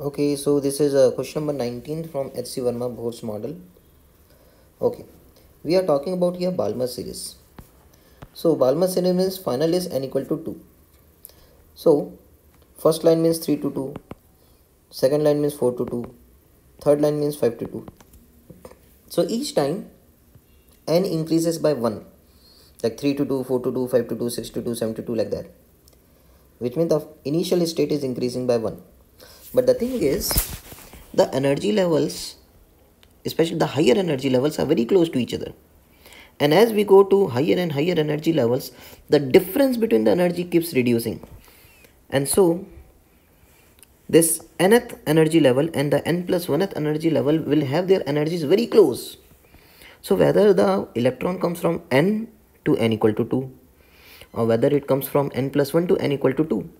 Okay, so this is uh, question number 19 from HC Verma Bohr's model. Okay, we are talking about here Balmer series. So Balmer series means final is n equal to 2. So first line means 3 to 2, second line means 4 to 2, third line means 5 to 2. So each time n increases by 1 like 3 to 2, 4 to 2, 5 to 2, 6 to 2, 7 to 2 like that which means the initial state is increasing by 1 but the thing is the energy levels especially the higher energy levels are very close to each other. And as we go to higher and higher energy levels the difference between the energy keeps reducing. And so this nth energy level and the n plus 1th energy level will have their energies very close. So whether the electron comes from n to n equal to 2 or whether it comes from n plus 1 to n equal to 2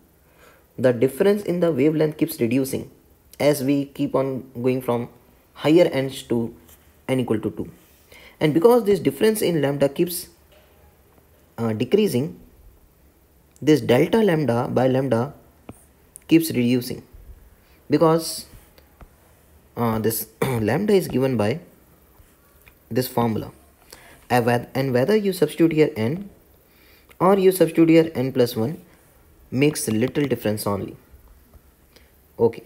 the difference in the wavelength keeps reducing as we keep on going from higher ends to n equal to 2 and because this difference in lambda keeps uh, decreasing this delta lambda by lambda keeps reducing. Because uh, this lambda is given by this formula. And whether you substitute here n or you substitute here n plus 1 makes little difference only. Okay.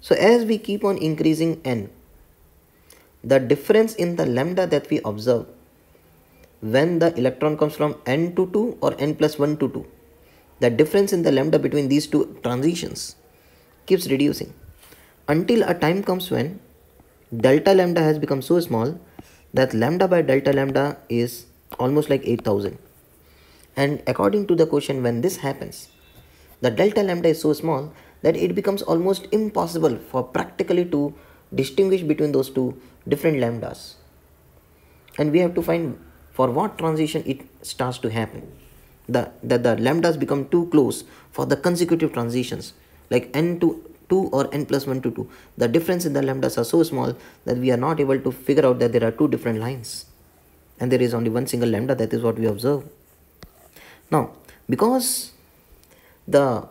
So as we keep on increasing n the difference in the lambda that we observe when the electron comes from n to 2 or n plus 1 to 2 the difference in the lambda between these two transitions keeps reducing. Until a time comes when delta lambda has become so small that lambda by delta lambda is almost like 8000 and according to the question when this happens the delta lambda is so small that it becomes almost impossible for practically to distinguish between those two different lambdas. And we have to find for what transition it starts to happen. The that the lambdas become too close for the consecutive transitions like n to 2 or n plus 1 to 2 the difference in the lambdas are so small that we are not able to figure out that there are two different lines. And there is only one single lambda that is what we observe. Now because the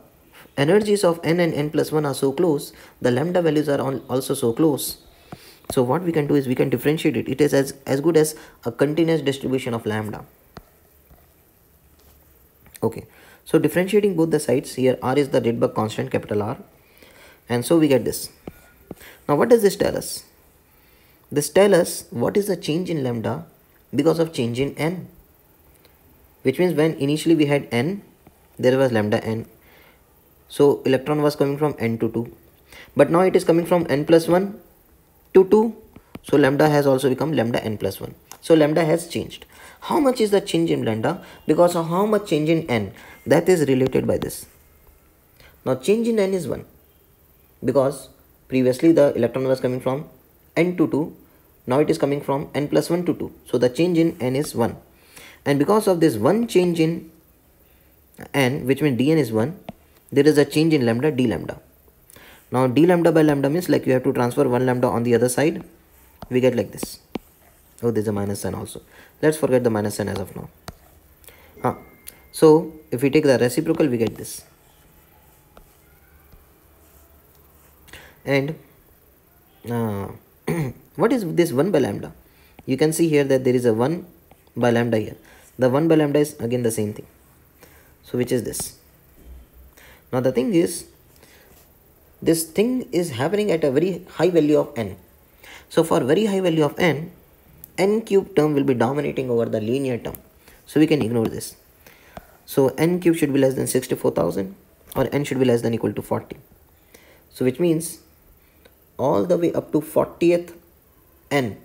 energies of n and n plus 1 are so close, the lambda values are also so close. So what we can do is we can differentiate it. It is as, as good as a continuous distribution of lambda. Okay, so differentiating both the sides here r is the Rydberg constant capital R and so we get this. Now what does this tell us? This tell us what is the change in lambda because of change in n which means when initially we had n there was lambda n. So electron was coming from n to 2 but now it is coming from n plus 1 to 2 so lambda has also become lambda n plus 1 so lambda has changed. How much is the change in lambda? Because of how much change in n that is related by this. Now change in n is 1 because previously the electron was coming from n to 2 now it is coming from n plus 1 to 2 so the change in n is 1 and because of this one change in n which means dn is 1 there is a change in lambda d lambda. Now d lambda by lambda means like you have to transfer one lambda on the other side. We get like this. Oh there's a minus sign also. Let's forget the minus sign as of now. Ah, so if we take the reciprocal we get this. And uh, what is this 1 by lambda? You can see here that there is a 1 by lambda here. The 1 by lambda is again the same thing so which is this? Now the thing is this thing is happening at a very high value of n. So for very high value of n n cube term will be dominating over the linear term. So we can ignore this. So n cube should be less than 64000 or n should be less than equal to 40 so which means all the way up to 40th n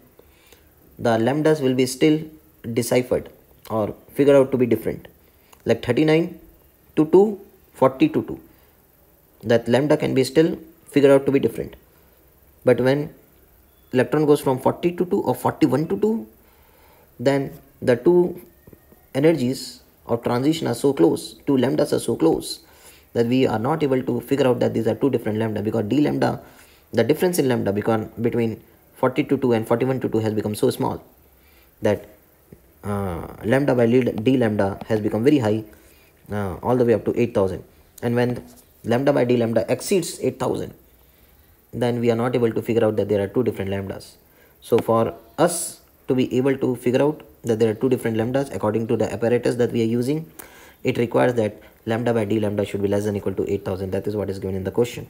the lambdas will be still deciphered or figured out to be different like 39 to 2 40 to 2 that lambda can be still figured out to be different. But when electron goes from 40 to 2 or 41 to 2 then the two energies of transition are so close two lambdas are so close that we are not able to figure out that these are two different lambda because d lambda the difference in lambda between 40 to 2 and 41 to 2 has become so small that lambda by d lambda has become very high uh, all the way up to 8000 and when lambda by d lambda exceeds 8000 then we are not able to figure out that there are two different lambdas. So for us to be able to figure out that there are two different lambdas according to the apparatus that we are using it requires that lambda by d lambda should be less than equal to 8000 that is what is given in the question